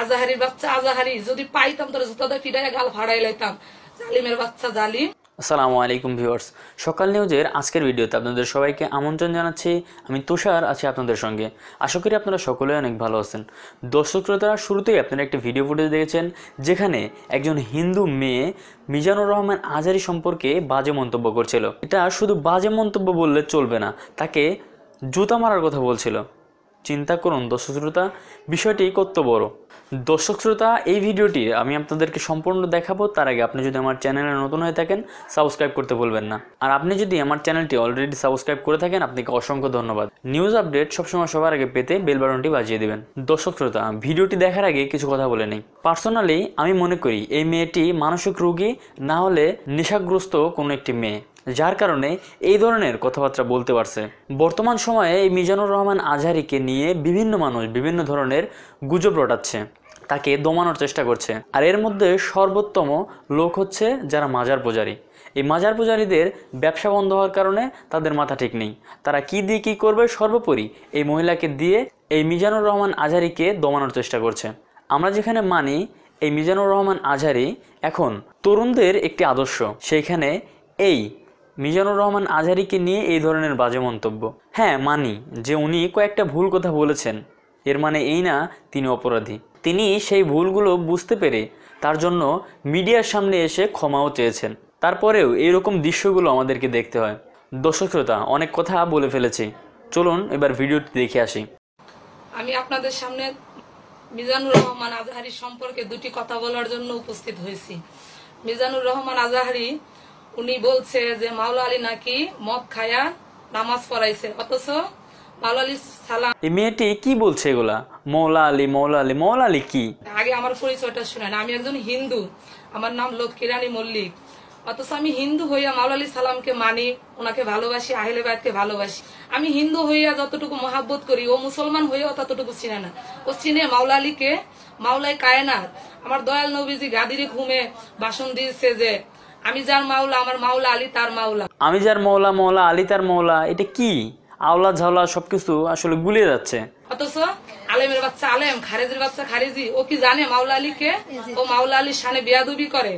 আজাহারির বাচ্চা আজাহারি, যদি পাইতাম তোর জুতাতে ফিরাই গাল ফাড়াই লাইতাম। জালিমের বাচ্চা জালিম। আসসালামু আলাইকুম ভিউয়ার্স। সকাল নিউজের আজকের ভিডিওতে আপনাদের সবাইকে আমন্ত্রণ জানাচ্ছি। আমি তুষার, আছি আপনাদের সঙ্গে। আশা করি আপনারা সকলেই অনেক ভালো আছেন। দর্শক শ্রোতারা, শুরুতেই আপনারা একটি ভিডিও ফুটেজ দেখেছেন, যেখানে একজন হিন্দু মেয়ে মিজানুর রহমান আজারি সম্পর্কে বাজে মন্তব্য করছিল। এটা শুধু বাজে মন্তব্য বললে চলবে না, তাকে জুতা মারার কথা বলছিল। চিন্তা করুন দর্শক শ্রোতা, বিষয়টি কত বড়? দর্শক শ্রোতা, এই ভিডিওটি আমি আপনাদেরকে সম্পূর্ণ দেখাবো, তার আগে আপনি যদি আমার চ্যানেলে নতুন হয়ে থাকেন, সাবস্ক্রাইব করতে ভুলবেন না। আর আপনি যদি আমার চ্যানেলটি অলরেডি সাবস্ক্রাইব করে থাকেন, আপনাকে অসংখ্য ধন্যবাদ। নিউজ আপডেট সবসময় সবার আগে পেতে বেল বাটনটি বাজিয়ে দেবেন। দর্শক শ্রোতা, ভিডিওটি দেখার আগে কিছু কথা বলে নিই। পার্সোনালি আমি মনে করি, এই মেয়েটি মানসিক রোগী, না হলে নেশাগ্রস্ত কোনো একটি মেয়ে। যার কারণে এই ধরনের কথাবার্তা বলতে পারছে। বর্তমান সময়ে এই মিজানুর রহমান আজহারিকে নিয়ে বিভিন্ন মানুষ বিভিন্ন ধরনের গুজব রটাচ্ছে, তাকে দমানোর চেষ্টা করছে। আর এর মধ্যে সর্বোত্তম লোক হচ্ছে যারা মাজার পূজারী। এই মাজার পূজারীদের ব্যবসা বন্ধ হওয়ার কারণে তাদের মাথা ঠিক নেই। তারা কি দিয়ে কি করবে সর্বোপরি এই মহিলাকে দিয়ে এই মিজানুর রহমান আজহারিকে দমানোর চেষ্টা করছে। আমরা যেখানে মানি, এই মিজানুর রহমান আজহারি এখন তরুণদের একটি আদর্শ। সেইখানে এই মিজানুর রহমান আজহারিকে নিয়ে এই ধরনের বাজে মন্তব্য। হ্যাঁ মানি, যে উনি কয়েকটা ভুল কথা বলেছেন। এর মানে এই না, তিনি অপরাধী। তিনি সেই ভুলগুলো বুঝতে পেরে তার জন্য মিডিয়ার সামনে এসে ক্ষমাও চেয়েছেন। তারপরেও এইরকম দৃশ্যগুলো আমাদেরকে দেখতে হয়। দর্শক শ্রোতা, অনেক কথা বলে ফেলেছি। চলুন এবার ভিডিওটি দেখে আসি। আমি আপনাদের সামনে মিজানুর রহমান আজাহারি সম্পর্কে দুটি কথা বলার জন্য উপস্থিত হয়েছি। মিজানুর রহমান আজাহারি উনি বলছে যে মাওলা আলী নাকি মদ খায়া নামাজ পড়াইছে। অথচ মাওলা আলী সালাম এই মেয়েটি কি বলছে এগুলা? মৌলা আলী মৌলা আলী মৌলা আলী কি? আগে আমার পরিচয়টা শুনেন। আমি একজন হিন্দু। আমার নাম লক্ষ্মীরানী মল্লিক। অথচ আমি হিন্দু হইয়া মাওলা আলী সালামকে মানি ওনাকে ভালোবাসি আহিলে বায়তকে ভালোবাসি। আমি হিন্দু হইয়া যতটুকু মহাব্বত করি ও মুসলমান হইয়াও ততটুকু চিনে না। ও চিনে মাওলা আলীকে মাওলাই কায়নার আমার দয়াল নবীজি গাদিরে ঘুমে ভাষণ দিয়েছে যে আমি যার মাওলা আমার মাওলা আলী তার মাওলা। আমি যার মৌলা মৌলা আলী তার মৌলা এটা কি? আওলা ঝাওলা সবকিছু আসলে গুলিয়ে যাচ্ছে। অথচ আলেমের বাচ্চা আলেম খারেজের বাচ্চা খারেজি ও কি জানে মাওলা আলী কে ও মাওলা আলীর সানে বিয়াদুবি করে।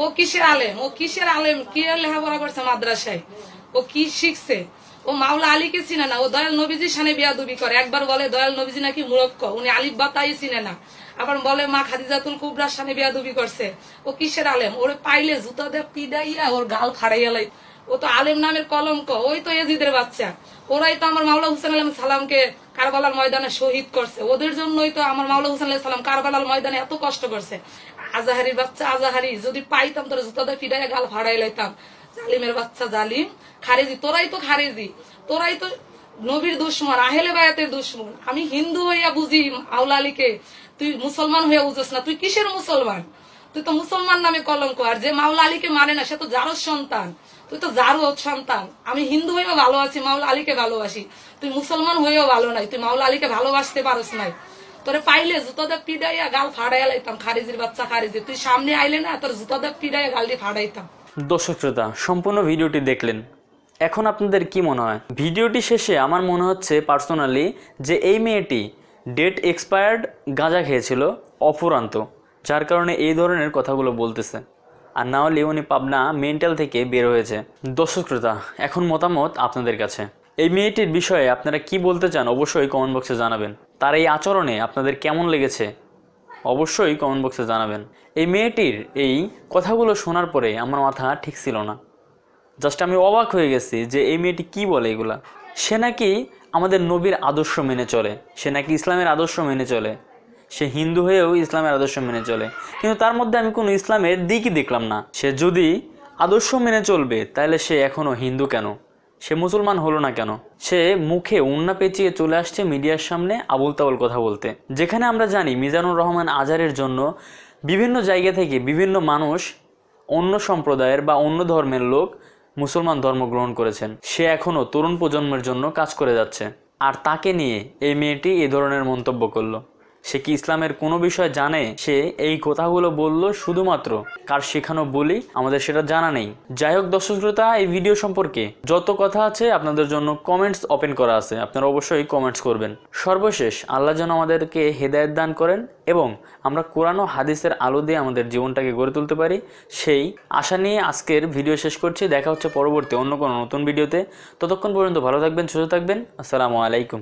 ও কিসের আলেম? ও কিসের আলেম? কি লেখাপড়া করছে মাদ্রাসায়? ও কি শিখছে? ও মাওলা আলীকে চিনে না, ও দয়াল নবীজির সানে বিয়াদুবি করে। একবার বলে, দয়াল নবীজি নাকি মুরক্ক? উনি আলিফ বাতাই চিনে না। আবার বলে, মা খাদিজাতুল কুবরার সানে বিয়াদুবি করছে। ও কিসের আলেম? ওরে পাইলে জুতা দিয়ে পিডাইয়া ওর গাল ফাড়াইয়া লাই। ও তো আলেম নামের কলঙ্ক, ওই তো এজিদের বাচ্চা। ওরাই তো আমার মাওলা হুসেন আলম সালামকে কারবালার ময়দানে শহীদ করছে। ওদের জন্যই তো আমার মাওলা হুসেন আলাহ সালাম কারবালার ময়দানে এত কষ্ট করছে। আজাহারির বাচ্চা আজাহারি, যদি পাইতাম তোর জুতা দিয়ে ফিডাইয়া গাল ফাড়াই লাইতাম। জালিমের বাচ্চা জালিম, খারেজি, তোরাই তো খারেজি, তোরাই তো নবীর দুশ্মন, আহেলে বায়াতের দুশ্মন। আমি হিন্দু হইয়া বুঝি আউলা আলীকে, তুই মুসলমান হইয়া বুঝিস না, তুই কিসের মুসলমান? তুই তো মুসলমান নামে কলঙ্ক, আর যে মাওলা আলীকে মানে না, সে তো জারোর সন্তান, তুই তো জারো সন্তান। আমি হিন্দু হয়েও ভালো আছি, মাওলা আলীকে ভালোবাসি, তুই মুসলমান হয়েও ভালো নাই, তুই মাওলা আলীকে ভালোবাসতে পারস নাই। তোরে পাইলে জুতোদের পিডাইয়া গাল ফাড়াইয়া লাইতাম, খারিজির বাচ্চা খারিজি, তুই সামনে আইলে না, তোর জুতোদের পিডাইয়া গাল দিয়ে ফাড়াইতাম। দর্শক শ্রোতা, সম্পূর্ণ ভিডিওটি দেখলেন। এখন আপনাদের কি মনে হয়? ভিডিওটি শেষে আমার মনে হচ্ছে পার্সোনালি যে এই মেয়েটি ডেট এক্সপায়ার্ড গাঁজা খেয়েছিল, অফুরান্ত, যার কারণে এই ধরনের কথাগুলো বলতেছে। আর না হলে উনি পাবনা মেন্টাল থেকে বের হয়েছে। দর্শক শ্রোতা, এখন মতামত আপনাদের কাছে। এই মেয়েটির বিষয়ে আপনারা কি বলতে চান অবশ্যই কমেন্ট বক্সে জানাবেন। তার এই আচরণে আপনাদের কেমন লেগেছে? অবশ্যই কমেন্ট বক্সে জানাবেন। এই মেয়েটির এই কথাগুলো শোনার পরে আমার মাথা ঠিক ছিল না। জাস্ট আমি অবাক হয়ে গেছি যে এই মেয়েটি কি বলে এগুলা। সে নাকি আমাদের নবীর আদর্শ মেনে চলে। সে নাকি ইসলামের আদর্শ মেনে চলে। সে হিন্দু হয়েও ইসলামের আদর্শ মেনে চলে। কিন্তু তার মধ্যে আমি কোনো ইসলামের দিকই দেখলাম না। সে যদি আদর্শ মেনে চলবে, তাহলে সে এখনও হিন্দু কেন? সে মুসলমান হলো না কেন? সে মুখে উন্না পেঁচিয়ে চলে আসছে মিডিয়ার সামনে আবুল তাবুল কথা বলতে। যেখানে আমরা জানি মিজানুর রহমান আজারের জন্য বিভিন্ন জায়গা থেকে বিভিন্ন মানুষ অন্য সম্প্রদায়ের বা অন্য ধর্মের লোক মুসলমান ধর্ম গ্রহণ করেছেন। সে এখনও তরুণ প্রজন্মের জন্য কাজ করে যাচ্ছে। আর তাকে নিয়ে এই মেয়েটি এ ধরনের মন্তব্য করল। সে কি ইসলামের কোনো বিষয় জানে? সে এই কথাগুলো বলল শুধুমাত্র। কার শেখানো বলি? আমাদের সেটা জানা নেই। যাই হোক দর্শক শ্রোতা, এই ভিডিও সম্পর্কে যত কথা আছে আপনাদের জন্য কমেন্টস ওপেন করা আছে। আপনারা অবশ্যই কমেন্টস করবেন। সর্বশেষ, আল্লাহ যেন আমাদেরকে হেদায়ত দান করেন এবং আমরা কোরআন ও হাদিসের আলো দিয়ে আমাদের জীবনটাকে গড়ে তুলতে পারি। সেই আশা নিয়ে আজকের ভিডিও শেষ করছি। দেখা হচ্ছে পরবর্তী অন্য কোনো নতুন ভিডিওতে। ততক্ষণ পর্যন্ত ভালো থাকবেন, সুস্থ থাকবেন। আসসালামু আলাইকুম।